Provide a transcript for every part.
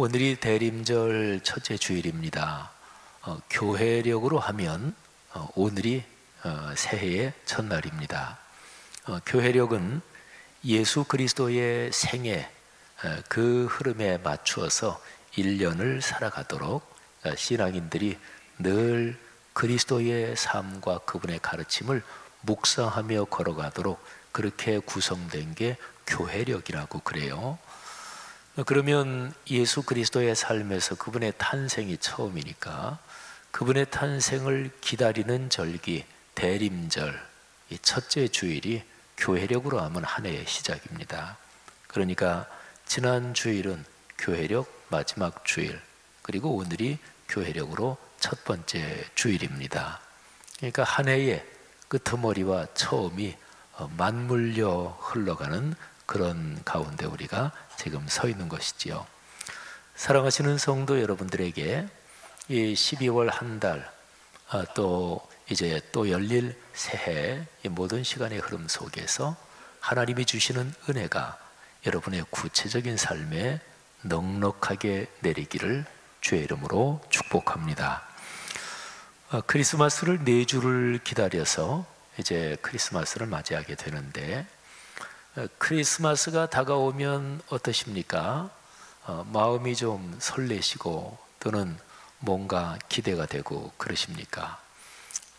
오늘이 대림절 첫째 주일입니다. 어, 교회력으로 하면 어, 오늘이 어, 새해의 첫날입니다. 어, 교회력은 예수 그리스도의 생애 어, 그 흐름에 맞추어서 1년을 살아가도록 어, 신앙인들이 늘 그리스도의 삶과 그분의 가르침을 묵상하며 걸어가도록 그렇게 구성된 게 교회력이라고 그래요. 그러면 예수 그리스도의 삶에서 그분의 탄생이 처음이니까 그분의 탄생을 기다리는 절기 대림절 이 첫째 주일이 교회력으로 하면 한 해의 시작입니다. 그러니까 지난 주일은 교회력 마지막 주일 그리고 오늘이 교회력으로 첫 번째 주일입니다. 그러니까 한 해의 끄머리와 처음이 어, 맞물려 흘러가는 그런 가운데 우리가 지금 서 있는 것이지요. 사랑하시는 성도 여러분들에게 이 12월 한 달, 아, 또 이제 또 열릴 새해 이 모든 시간의 흐름 속에서 하나님이 주시는 은혜가 여러분의 구체적인 삶에 넉넉하게 내리기를 주의 이름으로 축복합니다. 아, 크리스마스를 네 주를 기다려서 이제 크리스마스를 맞이하게 되는데 아, 크리스마스가 다가오면 어떠십니까? 어, 마음이 좀 설레시고 또는 뭔가 기대가 되고 그러십니까?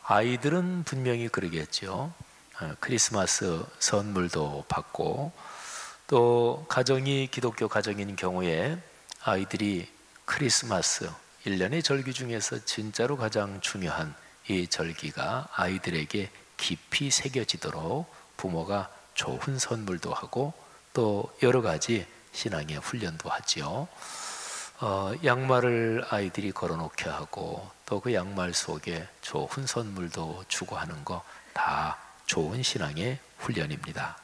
아이들은 분명히 그러겠죠. 어, 크리스마스 선물도 받고 또 가정이 기독교 가정인 경우에 아이들이 크리스마스 1년의 절기 중에서 진짜로 가장 중요한 이 절기가 아이들에게 깊이 새겨지도록 부모가 좋은 선물도 하고 또 여러 가지 신앙의 훈련도 하지요. 어, 양말을 아이들이 걸어놓게 하고 또 그 양말 속에 좋은 선물도 주고 하는 거 다 좋은 신앙의 훈련입니다.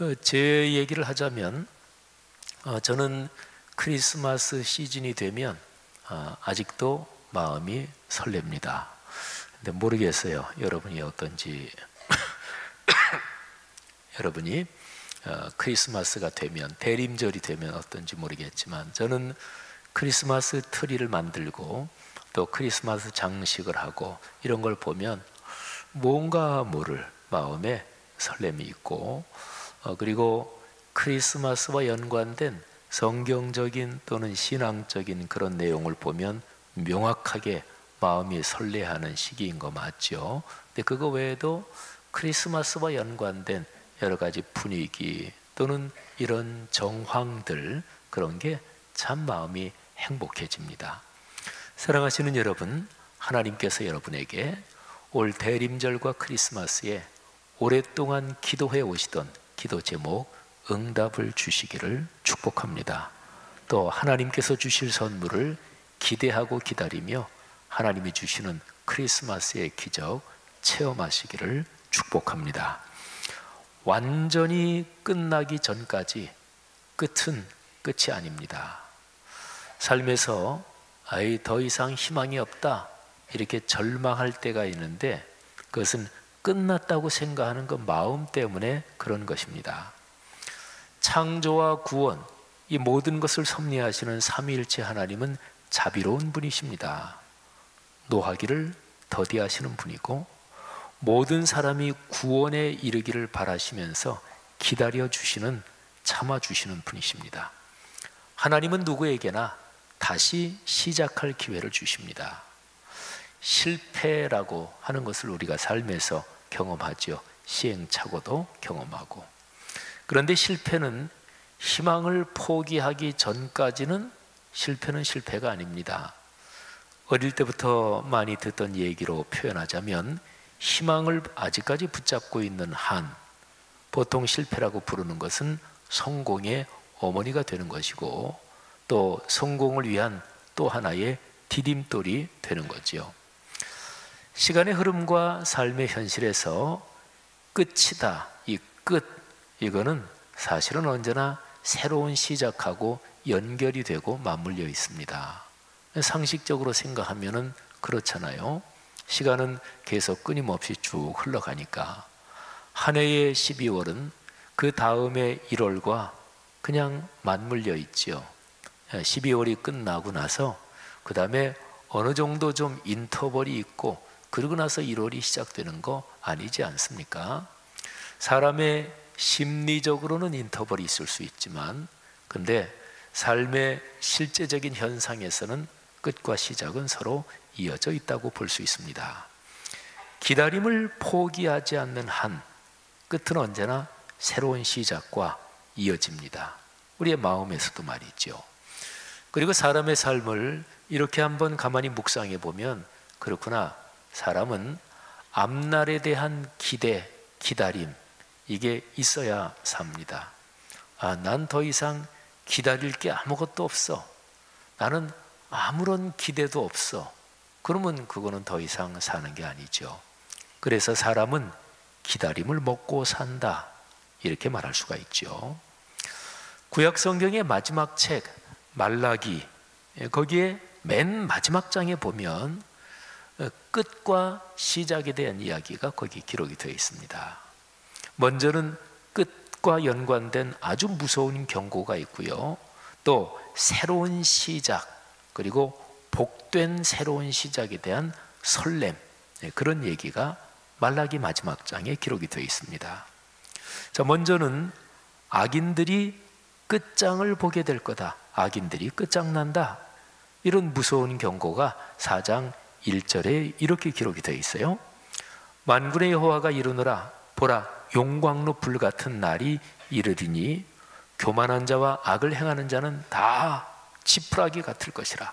어, 제 얘기를 하자면 어, 저는 크리스마스 시즌이 되면 어, 아직도 마음이 설렙니다. 근데 모르겠어요. 여러분이 어떤지 여러분이 어, 크리스마스가 되면 대림절이 되면 어떤지 모르겠지만 저는 크리스마스 트리를 만들고 또 크리스마스 장식을 하고 이런 걸 보면 뭔가 모를 마음에 설렘이 있고 어, 그리고 크리스마스와 연관된 성경적인 또는 신앙적인 그런 내용을 보면 명확하게 마음이 설레하는 시기인 거 맞죠? 근데 그거 외에도 크리스마스와 연관된 여러 가지 분위기 또는 이런 정황들 그런 게 참 마음이 행복해집니다. 사랑하시는 여러분, 하나님께서 여러분에게 올 대림절과 크리스마스에 오랫동안 기도해 오시던 기도 제목 응답을 주시기를 축복합니다. 또 하나님께서 주실 선물을 기대하고 기다리며 하나님이 주시는 크리스마스의 기적 체험하시기를 축복합니다. 완전히 끝나기 전까지 끝은 끝이 아닙니다. 삶에서 아이 더 이상 희망이 없다 이렇게 절망할 때가 있는데 그것은 끝났다고 생각하는 그 마음 때문에 그런 것입니다. 창조와 구원 이 모든 것을 섭리하시는 삼위일체 하나님은 자비로운 분이십니다. 노하기를 더디하시는 분이고 모든 사람이 구원에 이르기를 바라시면서 기다려 주시는 참아 주시는 분이십니다. 하나님은 누구에게나 다시 시작할 기회를 주십니다. 실패라고 하는 것을 우리가 삶에서 경험하죠. 시행착오도 경험하고. 그런데 실패는 희망을 포기하기 전까지는 실패는 실패가 아닙니다. 어릴 때부터 많이 듣던 얘기로 표현하자면 희망을 아직까지 붙잡고 있는 한 보통 실패라고 부르는 것은 성공의 어머니가 되는 것이고 또 성공을 위한 또 하나의 디딤돌이 되는 거지요. 시간의 흐름과 삶의 현실에서 끝이다. 이 끝, 이거는 사실은 언제나 새로운 시작하고 연결이 되고 맞물려 있습니다. 상식적으로 생각하면 그렇잖아요. 시간은 계속 끊임없이 쭉 흘러가니까 한 해의 12월은 그 다음에 1월과 그냥 맞물려 있지요. 12월이 끝나고 나서 그 다음에 어느 정도 좀 인터벌이 있고 그러고 나서 1월이 시작되는 거 아니지 않습니까? 사람의 심리적으로는 인터벌이 있을 수 있지만 근데 삶의 실제적인 현상에서는 끝과 시작은 서로 이어져 있다고 볼 수 있습니다. 기다림을 포기하지 않는 한 끝은 언제나 새로운 시작과 이어집니다. 우리의 마음에서도 말이죠. 그리고 사람의 삶을 이렇게 한번 가만히 묵상해 보면 그렇구나. 사람은 앞날에 대한 기대, 기다림 이게 있어야 삽니다. 아, 난 더 이상 기다릴 게 아무것도 없어. 나는 아무런 기대도 없어. 그러면 그거는 더 이상 사는 게 아니죠. 그래서 사람은 기다림을 먹고 산다. 이렇게 말할 수가 있죠. 구약 성경의 마지막 책 말라기 거기에 맨 마지막 장에 보면 끝과 시작에 대한 이야기가 거기 기록이 되어 있습니다. 먼저는 끝과 연관된 아주 무서운 경고가 있고요. 또 새로운 시작 그리고 복된 새로운 시작에 대한 설렘 그런 얘기가 말라기 마지막 장에 기록이 되어 있습니다. 자, 먼저는 악인들이 끝장을 보게 될 거다. 악인들이 끝장난다. 이런 무서운 경고가 4장 1절에 이렇게 기록이 되어 있어요. 만군의 여호와가 이르노라 보라 용광로 불 같은 날이 이르리니 교만한 자와 악을 행하는 자는 다 지푸라기 같을 것이라.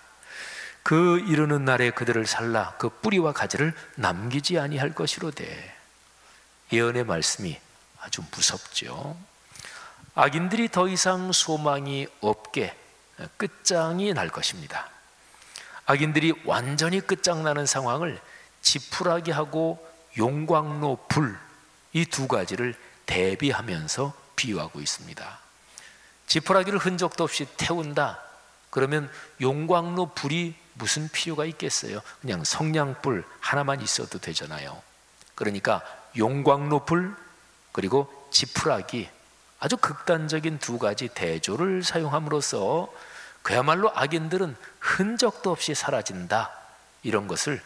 그 이르는 날에 그들을 살라 그 뿌리와 가지를 남기지 아니할 것이로되 예언의 말씀이 아주 무섭죠. 악인들이 더 이상 소망이 없게 끝장이 날 것입니다. 악인들이 완전히 끝장나는 상황을 지푸라기 하고 용광로 불 이 두 가지를 대비하면서 비유하고 있습니다. 지푸라기를 흔적도 없이 태운다. 그러면 용광로 불이 무슨 필요가 있겠어요? 그냥 성냥불 하나만 있어도 되잖아요. 그러니까 용광로 불 그리고 지푸라기 아주 극단적인 두 가지 대조를 사용함으로써 그야말로 악인들은 흔적도 없이 사라진다. 이런 것을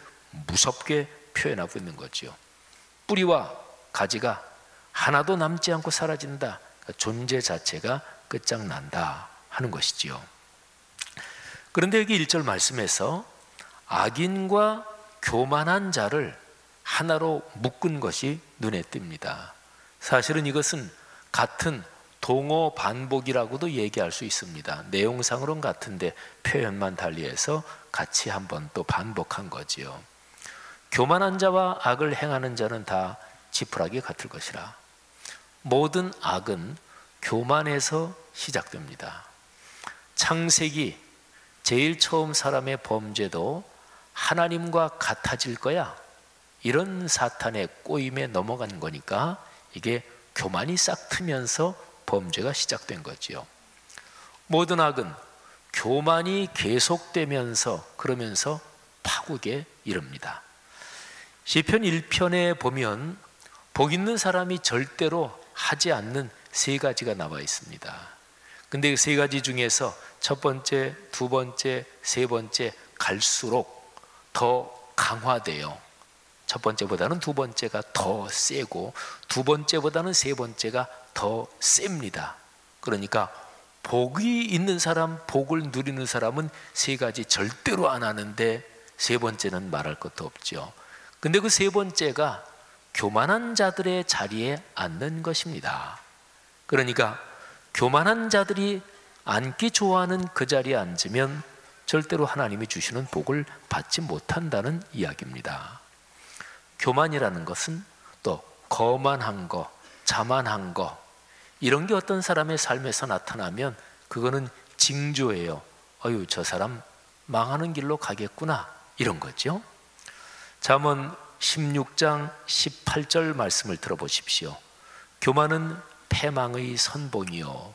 무섭게 표현하고 있는 거죠. 뿌리와 가지가 하나도 남지 않고 사라진다. 그러니까 존재 자체가 끝장난다 하는 것이지요. 그런데 여기 1절 말씀에서 악인과 교만한 자를 하나로 묶은 것이 눈에 띕니다. 사실은 이것은 같은 동어 반복이라고도 얘기할 수 있습니다. 내용상으로는 같은데 표현만 달리해서 같이 한번 또 반복한 거지요. 교만한 자와 악을 행하는 자는 다 지푸라기 같을 것이라. 모든 악은 교만에서 시작됩니다. 창세기 제일 처음 사람의 범죄도 하나님과 같아질 거야. 이런 사탄의 꼬임에 넘어간 거니까 이게 교만이 싹 트면서 범죄가 시작된 거지요. 모든 악은 교만이 계속되면서 그러면서 파국에 이릅니다. 시편 1편에 보면 복 있는 사람이 절대로 하지 않는 세 가지가 나와 있습니다. 근데 그세 가지 중에서 첫 번째, 두 번째, 세 번째 갈수록 더 강화돼요. 첫 번째보다는 두 번째가 더 세고 두 번째보다는 세 번째가 더 셉니다. 그러니까 복이 있는 사람, 복을 누리는 사람은 세 가지 절대로 안 하는데 세 번째는 말할 것도 없죠. 근데 그 세 번째가 교만한 자들의 자리에 앉는 것입니다. 그러니까 교만한 자들이 앉기 좋아하는 그 자리에 앉으면 절대로 하나님이 주시는 복을 받지 못한다는 이야기입니다. 교만이라는 것은 또 거만한 거, 자만한 거 이런 게 어떤 사람의 삶에서 나타나면 그거는 징조예요. 어유 저 사람 망하는 길로 가겠구나 이런 거죠. 잠언 16장 18절 말씀을 들어보십시오. 교만은 패망의 선봉이요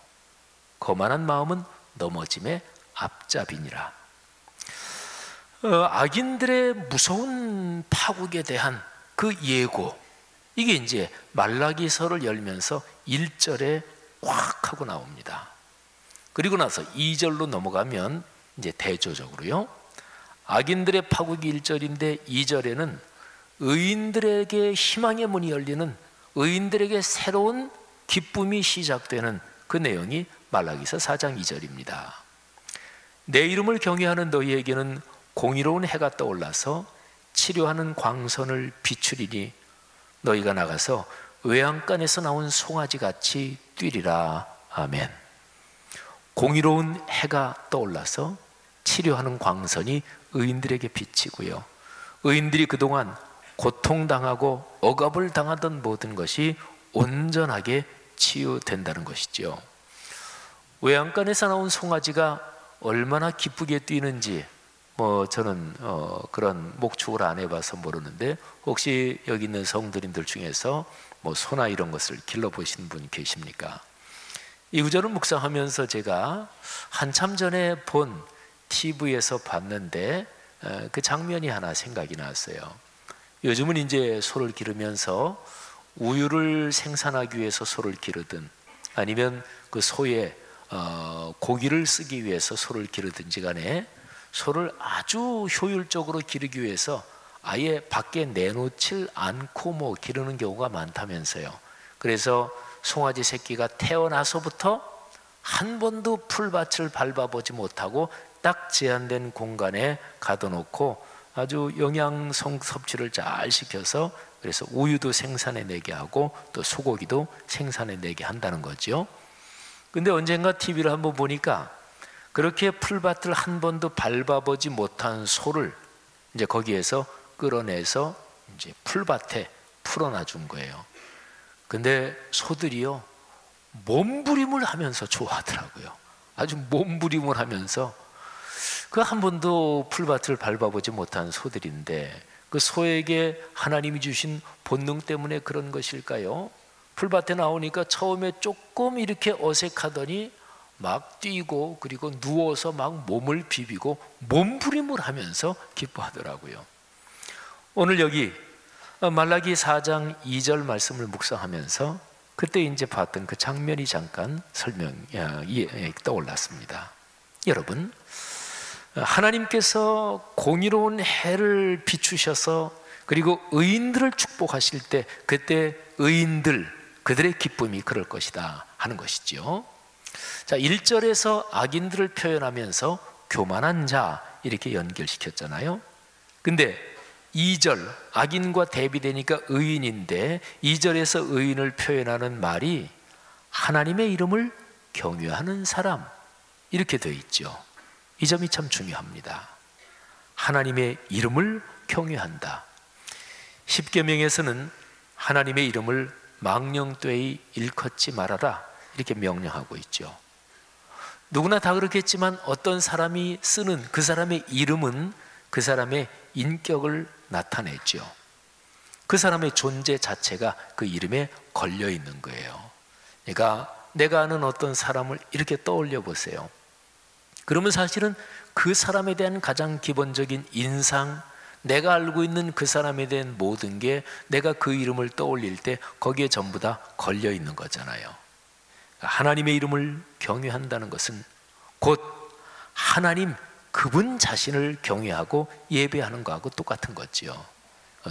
거만한 마음은 넘어짐의 앞잡이니라. 어, 악인들의 무서운 파국에 대한 그 예고 이게 이제 말라기서를 열면서 1절에 꽉 하고 나옵니다. 그리고 나서 2절로 넘어가면 이제 대조적으로요. 악인들의 파국이 1절인데 2절에는 의인들에게 희망의 문이 열리는 의인들에게 새로운 기쁨이 시작되는 그 내용이 말라기서 4장 2절입니다. 내 이름을 경외하는 너희에게는 공의로운 해가 떠올라서 치료하는 광선을 비추리니 너희가 나가서 외양간에서 나온 송아지 같이 뛰리라. 아멘. 공의로운 해가 떠올라서 치료하는 광선이 의인들에게 비치고요. 의인들이 그동안 고통당하고 억압을 당하던 모든 것이 온전하게 치유된다는 것이죠. 외양간에서 나온 송아지가 얼마나 기쁘게 뛰는지 뭐 저는 어 그런 목축을 안 해봐서 모르는데 혹시 여기 있는 성도님들 중에서 뭐 소나 이런 것을 길러 보신 분 계십니까? 이 구절을 묵상하면서 제가 한참 전에 본 TV에서 봤는데 그 장면이 하나 생각이 났어요. 요즘은 이제 소를 기르면서 우유를 생산하기 위해서 소를 기르든 아니면 그 소의 어, 고기를 쓰기 위해서 소를 기르든지 간에 소를 아주 효율적으로 기르기 위해서 아예 밖에 내놓질 않고 뭐 기르는 경우가 많다면서요. 그래서 송아지 새끼가 태어나서부터 한 번도 풀밭을 밟아보지 못하고 딱 제한된 공간에 가둬놓고 아주 영양성 섭취를 잘 시켜서 그래서 우유도 생산해 내게 하고 또 소고기도 생산해 내게 한다는 거죠. 근데 언젠가 TV를 한번 보니까 그렇게 풀밭을 한 번도 밟아보지 못한 소를 이제 거기에서 끌어내서 이제 풀밭에 풀어놔 준 거예요. 근데 소들이요 몸부림을 하면서 좋아하더라고요. 아주 몸부림을 하면서 그 한 번도 풀밭을 밟아보지 못한 소들인데 그 소에게 하나님이 주신 본능 때문에 그런 것일까요? 풀밭에 나오니까 처음에 조금 이렇게 어색하더니 막 뛰고 그리고 누워서 막 몸을 비비고 몸부림을 하면서 기뻐하더라고요. 오늘 여기 말라기 4장 2절 말씀을 묵상하면서 그때 이제 봤던 그 장면이 잠깐 설명 떠올랐습니다. 여러분 하나님께서 공의로운 해를 비추셔서 그리고 의인들을 축복하실 때 그때 의인들 그들의 기쁨이 그럴 것이다 하는 것이지요. 자, 1절에서 악인들을 표현하면서 교만한 자 이렇게 연결시켰잖아요. 근데 2절 악인과 대비되니까 의인인데 2절에서 의인을 표현하는 말이 하나님의 이름을 경외하는 사람 이렇게 되어 있죠. 이 점이 참 중요합니다. 하나님의 이름을 경외한다. 십계명에서는 하나님의 이름을 망령되이 일컫지 말아라 이렇게 명령하고 있죠. 누구나 다 그렇겠지만 어떤 사람이 쓰는 그 사람의 이름은 그 사람의 인격을 나타내죠. 그 사람의 존재 자체가 그 이름에 걸려 있는 거예요. 그러니까 내가 아는 어떤 사람을 이렇게 떠올려 보세요. 그러면 사실은 그 사람에 대한 가장 기본적인 인상, 내가 알고 있는 그 사람에 대한 모든 게 내가 그 이름을 떠올릴 때 거기에 전부 다 걸려 있는 거잖아요. 하나님의 이름을 경외한다는 것은 곧 하나님 그분 자신을 경외하고 예배하는 거하고 똑같은 거지요.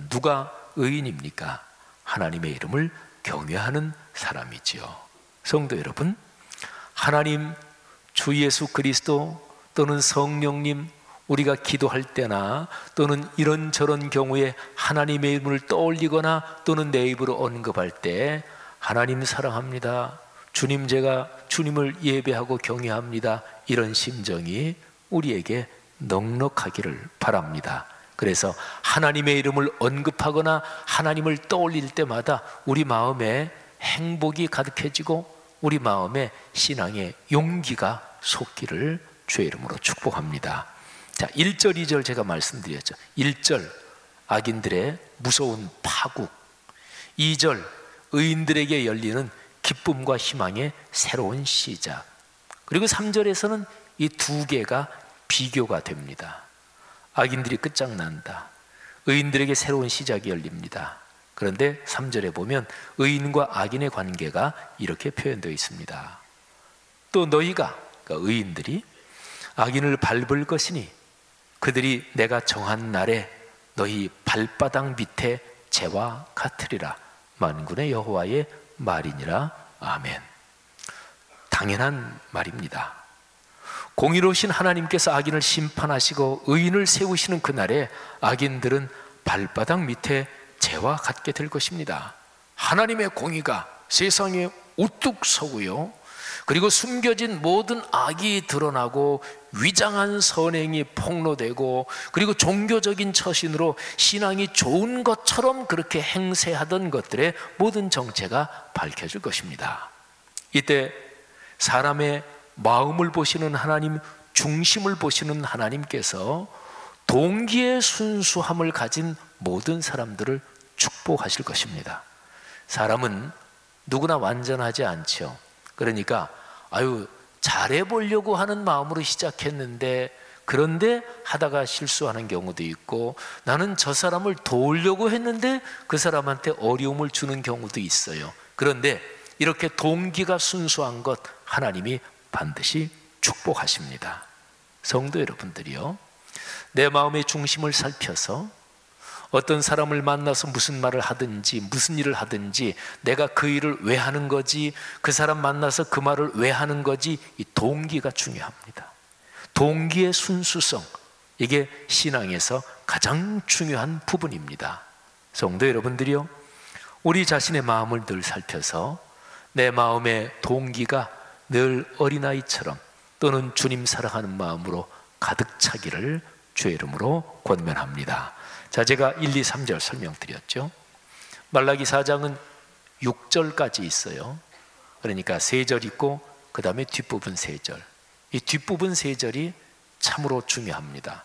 누가 의인입니까? 하나님의 이름을 경외하는 사람이지요. 성도 여러분, 하나님 주 예수 그리스도 또는 성령님 우리가 기도할 때나 또는 이런저런 경우에 하나님의 이름을 떠올리거나 또는 내 입으로 언급할 때 하나님 사랑합니다. 주님 제가 주님을 예배하고 경외합니다. 이런 심정이 우리에게 넉넉하기를 바랍니다. 그래서 하나님의 이름을 언급하거나 하나님을 떠올릴 때마다 우리 마음에 행복이 가득해지고 우리 마음에 신앙의 용기가 솟기를 주의 이름으로 축복합니다. 자, 1절, 2절 제가 말씀드렸죠. 1절 악인들의 무서운 파국. 2절 의인들에게 열리는 기쁨과 희망의 새로운 시작. 그리고 3절에서는 이 두 개가 비교가 됩니다. 악인들이 끝장난다. 의인들에게 새로운 시작이 열립니다. 그런데 3절에 보면 의인과 악인의 관계가 이렇게 표현되어 있습니다. 또 너희가 그러니까 의인들이 악인을 밟을 것이니 그들이 내가 정한 날에 너희 발바닥 밑에 재와 같으리라 만군의 여호와의 말이니라 아멘. 당연한 말입니다. 공의로우신 하나님께서 악인을 심판하시고 의인을 세우시는 그날에 악인들은 발바닥 밑에 재와 같게 될 것입니다. 하나님의 공의가 세상에 우뚝 서고요. 그리고 숨겨진 모든 악이 드러나고 위장한 선행이 폭로되고 그리고 종교적인 처신으로 신앙이 좋은 것처럼 그렇게 행세하던 것들의 모든 정체가 밝혀질 것입니다. 이때 사람의 마음을 보시는 하나님, 중심을 보시는 하나님께서 동기의 순수함을 가진 모든 사람들을 축복하실 것입니다. 사람은 누구나 완전하지 않죠. 그러니까 아유 잘해 보려고 하는 마음으로 시작했는데 그런데 하다가 실수하는 경우도 있고 나는 저 사람을 도우려고 했는데 그 사람한테 어려움을 주는 경우도 있어요. 그런데 이렇게 동기가 순수한 것 하나님이 반드시 축복하십니다. 성도 여러분들이요. 내 마음의 중심을 살펴서 어떤 사람을 만나서 무슨 말을 하든지 무슨 일을 하든지 내가 그 일을 왜 하는 거지 그 사람 만나서 그 말을 왜 하는 거지 이 동기가 중요합니다. 동기의 순수성 이게 신앙에서 가장 중요한 부분입니다. 성도 여러분들이요. 우리 자신의 마음을 늘 살펴서 내 마음의 동기가 늘 어린아이처럼 또는 주님 사랑하는 마음으로 가득 차기를 주의 이름으로 권면합니다. 자, 제가 1, 2, 3절 설명드렸죠. 말라기 4장은 6절까지 있어요. 그러니까 3절 있고 그 다음에 뒷부분 3절. 이 뒷부분 3절이 참으로 중요합니다.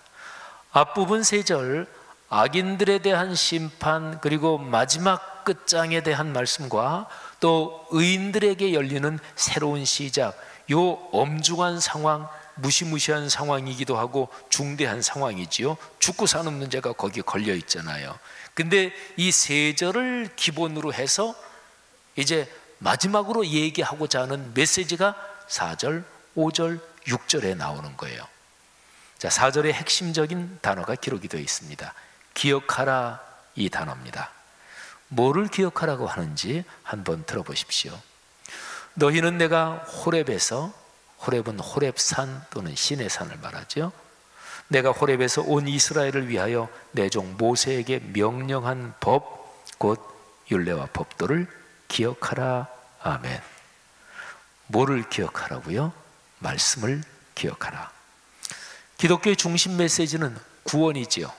앞부분 3절 악인들에 대한 심판 그리고 마지막 끝장에 대한 말씀과 또 의인들에게 열리는 새로운 시작 요 엄중한 상황 무시무시한 상황이기도 하고 중대한 상황이지요. 죽고 사는 문제가 거기에 걸려 있잖아요. 근데 이 세 절을 기본으로 해서 이제 마지막으로 얘기하고자 하는 메시지가 4절, 5절, 6절에 나오는 거예요. 자, 4절의 핵심적인 단어가 기록이 되어 있습니다. 기억하라 이 단어입니다. 뭐를 기억하라고 하는지 한번 들어보십시오. 너희는 내가 호렙에서 호렙은 호렙산 또는 신의 산을 말하죠. 내가 호렙에서 온 이스라엘을 위하여 내 종 모세에게 명령한 법 곧 율례와 법도를 기억하라. 아멘. 뭐를 기억하라고요? 말씀을 기억하라. 기독교의 중심 메시지는 구원이지요.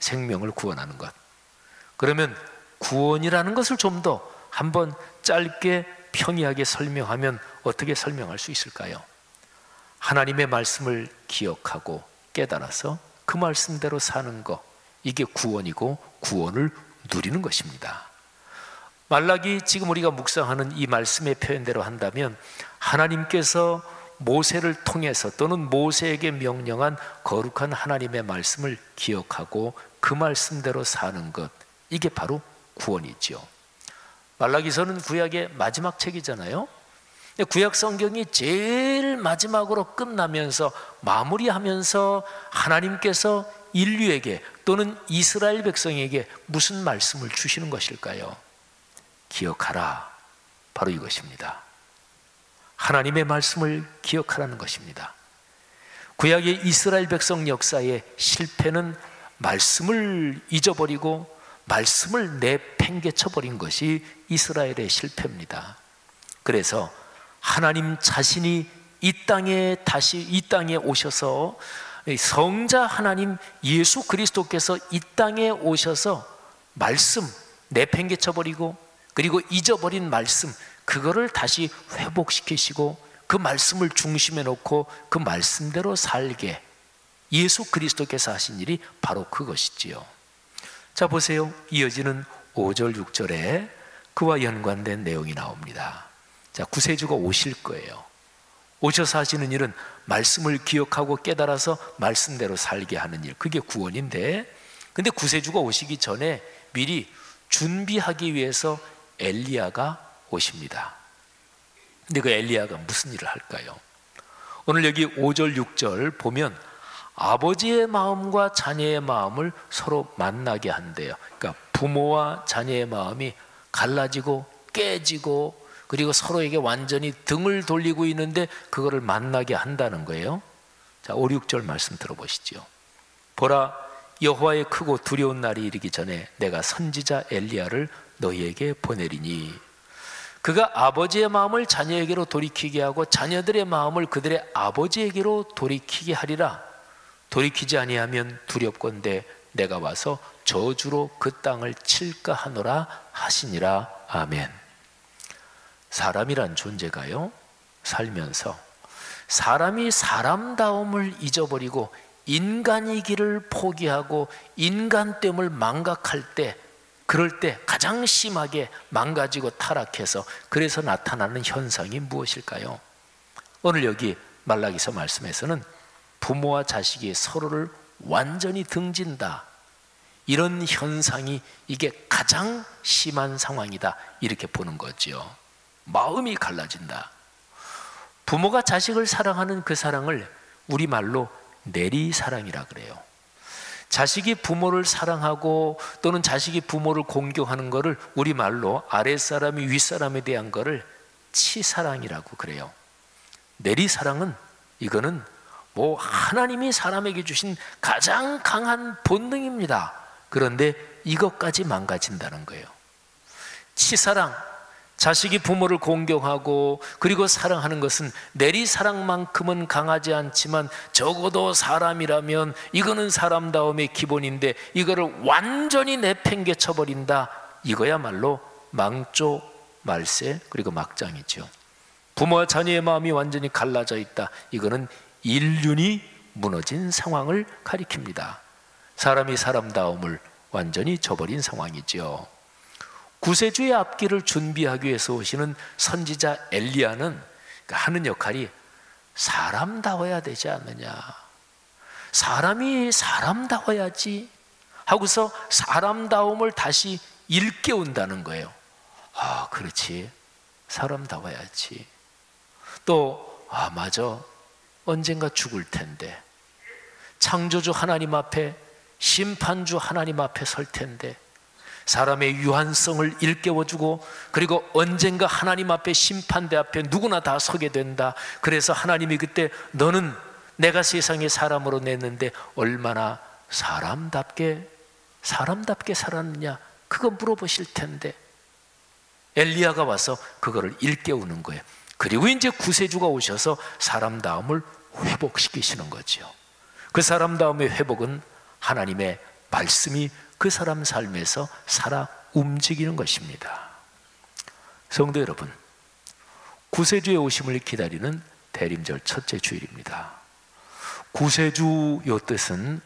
생명을 구원하는 것. 그러면 구원이라는 것을 좀 더 한번 짧게 평이하게 설명하면 어떻게 설명할 수 있을까요? 하나님의 말씀을 기억하고 깨달아서 그 말씀대로 사는 것, 이게 구원이고 구원을 누리는 것입니다. 말라기 지금 우리가 묵상하는 이 말씀의 표현대로 한다면 하나님께서 모세를 통해서 또는 모세에게 명령한 거룩한 하나님의 말씀을 기억하고 그 말씀대로 사는 것, 이게 바로 구원이지요. 말라기서는 구약의 마지막 책이잖아요. 구약 성경이 제일 마지막으로 끝나면서 마무리하면서 하나님께서 인류에게 또는 이스라엘 백성에게 무슨 말씀을 주시는 것일까요? 기억하라. 바로 이것입니다. 하나님의 말씀을 기억하라는 것입니다. 구약의 이스라엘 백성 역사의 실패는 말씀을 잊어버리고 말씀을 내팽개쳐 버린 것이 이스라엘의 실패입니다. 그래서 하나님 자신이 이 땅에 다시 이 땅에 오셔서 성자 하나님 예수 그리스도께서 이 땅에 오셔서 말씀 내팽개쳐 버리고 그리고 잊어버린 말씀 그거를 다시 회복시키시고 그 말씀을 중심에 놓고 그 말씀대로 살게 예수 그리스도께서 하신 일이 바로 그것이지요. 자 보세요. 이어지는 5절 6절에 그와 연관된 내용이 나옵니다. 자, 구세주가 오실 거예요. 오셔서 하시는 일은 말씀을 기억하고 깨달아서 말씀대로 살게 하는 일. 그게 구원인데 근데 구세주가 오시기 전에 미리 준비하기 위해서 엘리야가 오십니다. 근데 그 엘리야가 무슨 일을 할까요? 오늘 여기 5절 6절 보면 아버지의 마음과 자녀의 마음을 서로 만나게 한대요. 그러니까 부모와 자녀의 마음이 갈라지고 깨지고 그리고 서로에게 완전히 등을 돌리고 있는데 그거를 만나게 한다는 거예요. 자, 5, 6절 말씀 들어보시죠. 보라 여호와의 크고 두려운 날이 이르기 전에 내가 선지자 엘리야를 너희에게 보내리니 그가 아버지의 마음을 자녀에게로 돌이키게 하고 자녀들의 마음을 그들의 아버지에게로 돌이키게 하리라 돌이키지 아니하면 두렵건대 내가 와서 저주로 그 땅을 칠까 하노라 하시니라 아멘 사람이란 존재가요 살면서 사람이 사람다움을 잊어버리고 인간이기를 포기하고 인간됨을 망각할 때 그럴 때 가장 심하게 망가지고 타락해서 그래서 나타나는 현상이 무엇일까요? 오늘 여기 말라기서 말씀에서는 부모와 자식이 서로를 완전히 등진다. 이런 현상이 이게 가장 심한 상황이다. 이렇게 보는 거죠. 마음이 갈라진다. 부모가 자식을 사랑하는 그 사랑을 우리말로 내리사랑이라 그래요. 자식이 부모를 사랑하고 또는 자식이 부모를 공경하는 것을 우리말로 아랫사람이 윗사람에 대한 것을 치사랑이라고 그래요. 내리사랑은 이거는 뭐 하나님이 사람에게 주신 가장 강한 본능입니다. 그런데 이것까지 망가진다는 거예요. 치사랑, 자식이 부모를 공경하고 그리고 사랑하는 것은 내리 사랑만큼은 강하지 않지만 적어도 사람이라면 이거는 사람다움의 기본인데 이거를 완전히 내팽개쳐 버린다. 이거야말로 망조 말세 그리고 막장이죠. 부모와 자녀의 마음이 완전히 갈라져 있다. 이거는 인륜이 무너진 상황을 가리킵니다. 사람이 사람다움을 완전히 저버린 상황이죠. 구세주의 앞길을 준비하기 위해서 오시는 선지자 엘리야는 그 하는 역할이 사람다워야 되지 않느냐. 사람이 사람다워야지 하고서 사람다움을 다시 일깨운다는 거예요. 아, 그렇지. 사람다워야지. 또, 아, 맞아. 언젠가 죽을 텐데. 창조주 하나님 앞에, 심판주 하나님 앞에 설 텐데. 사람의 유한성을 일깨워주고 그리고 언젠가 하나님 앞에 심판대 앞에 누구나 다 서게 된다. 그래서 하나님이 그때 너는 내가 세상에 사람으로 냈는데 얼마나 사람답게 사람답게 살았느냐 그거 물어보실 텐데 엘리야가 와서 그거를 일깨우는 거예요. 그리고 이제 구세주가 오셔서 사람다움을 회복시키시는 거죠. 그 사람다움의 회복은 하나님의 말씀이 그 사람 삶에서 살아 움직이는 것입니다. 성도 여러분, 구세주의 오심을 기다리는 대림절 첫째 주일입니다. 구세주 요 뜻은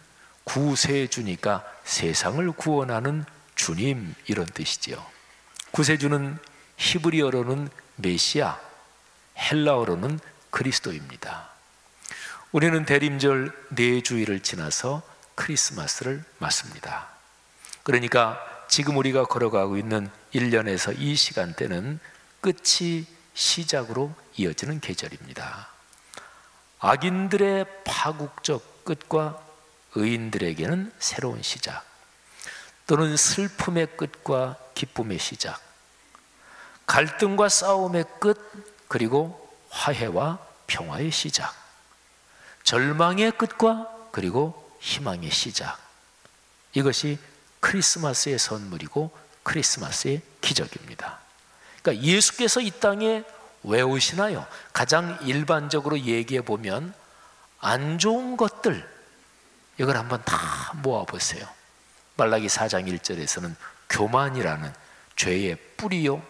구세주니까 세상을 구원하는 주님 이런 뜻이지요. 구세주는 히브리어로는 메시아, 헬라어로는 그리스도입니다. 우리는 대림절 네 주일을 지나서 크리스마스를 맞습니다. 그러니까 지금 우리가 걸어가고 있는 1년에서 이 시간대는 끝이 시작으로 이어지는 계절입니다. 악인들의 파국적 끝과 의인들에게는 새로운 시작, 또는 슬픔의 끝과 기쁨의 시작, 갈등과 싸움의 끝, 그리고 화해와 평화의 시작, 절망의 끝과 그리고 희망의 시작. 이것이 크리스마스의 선물이고 크리스마스의 기적입니다. 그러니까 예수께서 이 땅에 왜 오시나요? 가장 일반적으로 얘기해 보면 안 좋은 것들 이걸 한번 다 모아 보세요. 말라기 4장 1절에서는 교만이라는 죄의 뿌리요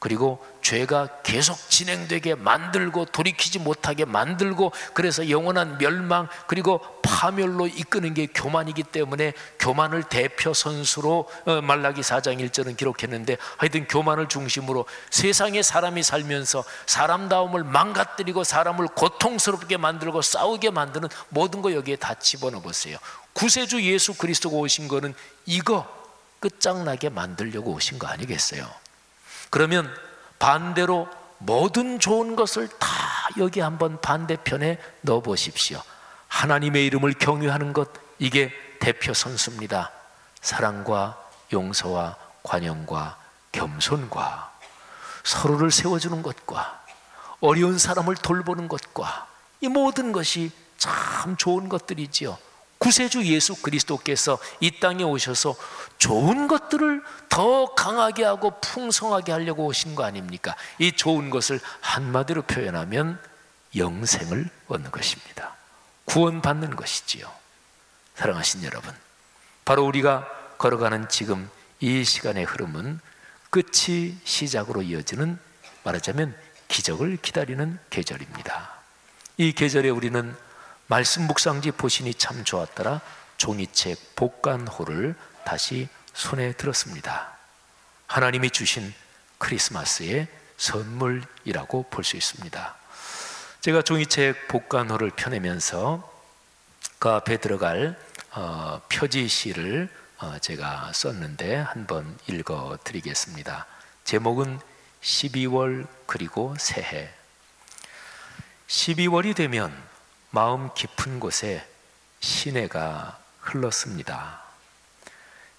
그리고 죄가 계속 진행되게 만들고 돌이키지 못하게 만들고 그래서 영원한 멸망 그리고 파멸로 이끄는 게 교만이기 때문에 교만을 대표 선수로 어, 말라기 4장 1절은 기록했는데 하여튼 교만을 중심으로 세상에 사람이 살면서 사람다움을 망가뜨리고 사람을 고통스럽게 만들고 싸우게 만드는 모든 거 여기에 다 집어넣어 보세요. 구세주 예수 그리스도가 오신 거는 이거 끝장나게 만들려고 오신 거 아니겠어요? 그러면 반대로 모든 좋은 것을 다 여기 한번 반대편에 넣어 보십시오. 하나님의 이름을 경유하는 것 이게 대표 선수입니다. 사랑과 용서와 관용과 겸손과 서로를 세워주는 것과 어려운 사람을 돌보는 것과 이 모든 것이 참 좋은 것들이지요. 구세주 예수 그리스도께서 이 땅에 오셔서 좋은 것들을 더 강하게 하고 풍성하게 하려고 오신 거 아닙니까? 이 좋은 것을 한마디로 표현하면 영생을 얻는 것입니다. 구원받는 것이지요. 사랑하신 여러분, 바로 우리가 걸어가는 지금 이 시간의 흐름은 끝이 시작으로 이어지는 말하자면 기적을 기다리는 계절입니다. 이 계절에 우리는 말씀 묵상지 보시니 참 좋았더라 종이책 복간호를 다시 손에 들었습니다. 하나님이 주신 크리스마스의 선물이라고 볼 수 있습니다. 제가 종이책 복간호를 펴내면서 그 앞에 들어갈 어, 표지시를 어, 제가 썼는데 한번 읽어 드리겠습니다. 제목은 12월 그리고 새해. 12월이 되면 마음 깊은 곳에 시내가 흘렀습니다.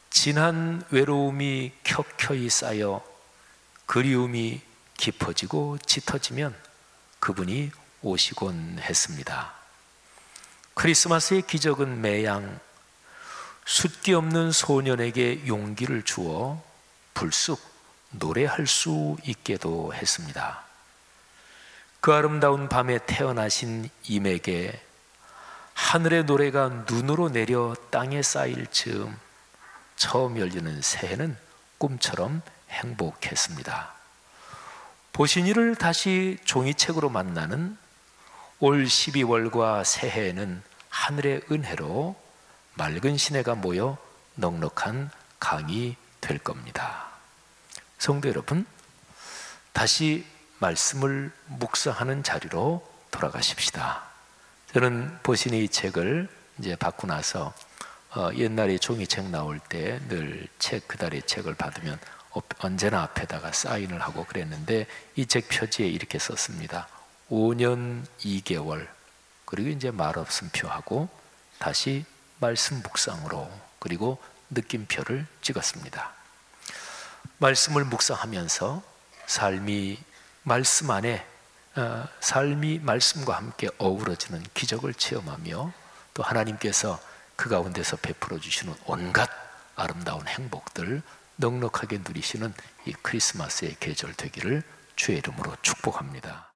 진한 외로움이 켜켜이 쌓여 그리움이 깊어지고 짙어지면 그분이 오시곤 했습니다. 크리스마스의 기적은 매양 숫기 없는 소년에게 용기를 주어 불쑥 노래할 수 있게도 했습니다. 그 아름다운 밤에 태어나신 임에게 하늘의 노래가 눈으로 내려 땅에 쌓일 즈음 처음 열리는 새해는 꿈처럼 행복했습니다. 보신 이를 다시 종이책으로 만나는 올 12월과 새해에는 하늘의 은혜로 맑은 시내가 모여 넉넉한 강이 될 겁니다. 성도 여러분, 다시 말씀을 묵상하는 자리로 돌아가십시다. 저는 보시니 이 책을 이제 받고 나서 어, 옛날에 종이책 나올 때 늘 책 그달의 책을 받으면 언제나 앞에다가 사인을 하고 그랬는데 이 책 표지에 이렇게 썼습니다. 5년 2개월 그리고 이제 말없음표하고 다시 말씀 묵상으로 그리고 느낌표를 찍었습니다. 말씀을 묵상하면서 삶이 말씀 안에 어, 삶이 말씀과 함께 어우러지는 기적을 체험하며 또 하나님께서 그 가운데서 베풀어 주시는 온갖 아름다운 행복들 넉넉하게 누리시는 이 크리스마스의 계절 되기를 주의 이름으로 축복합니다.